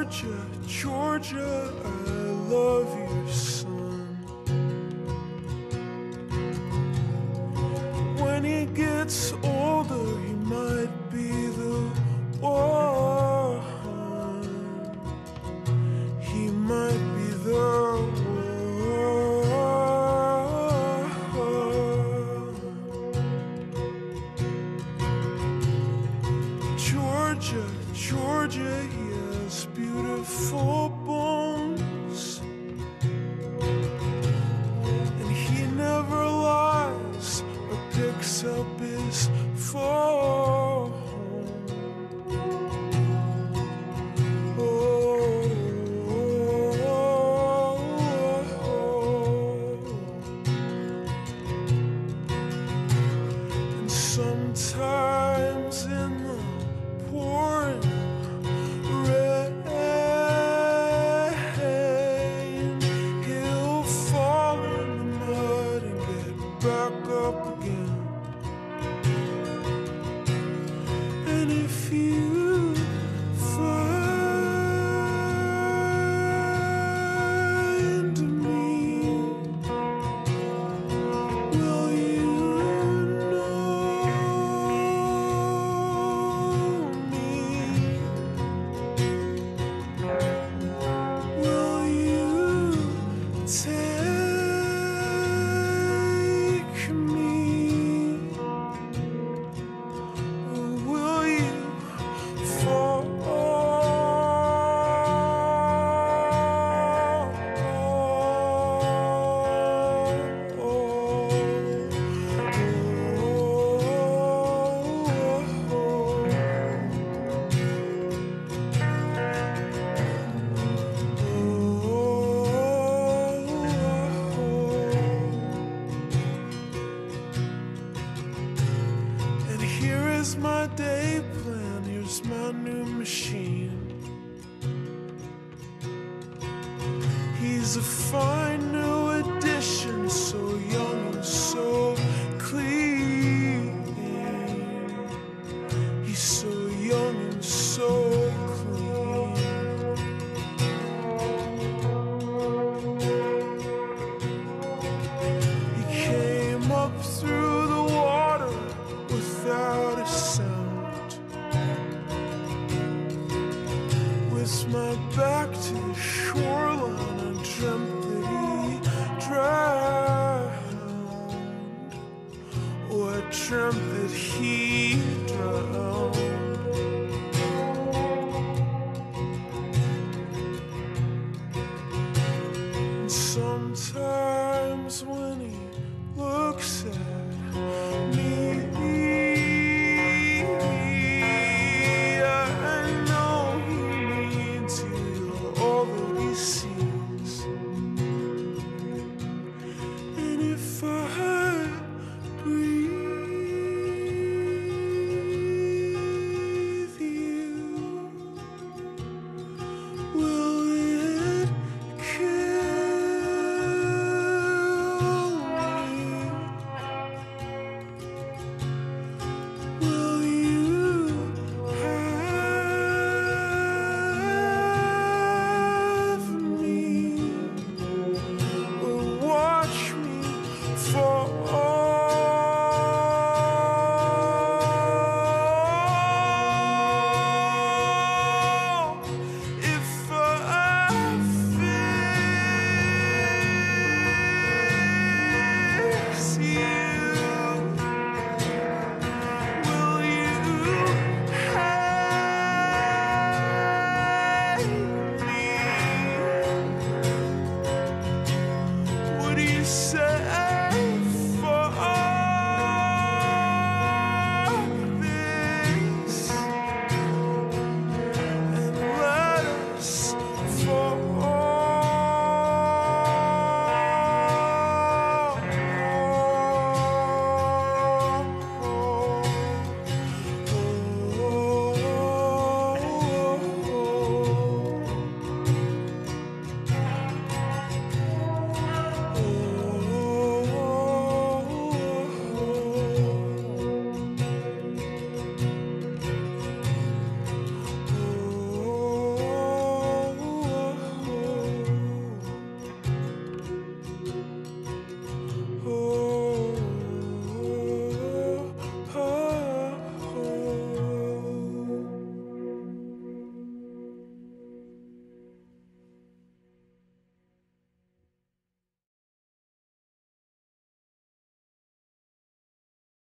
Georgia, Georgia, I love you so. turn. Here's my day plan, here's my new machine. He's a fine pressed my back to the shoreline and dreamt that he drowned. Oh, I dreamt that he drowned. sometimes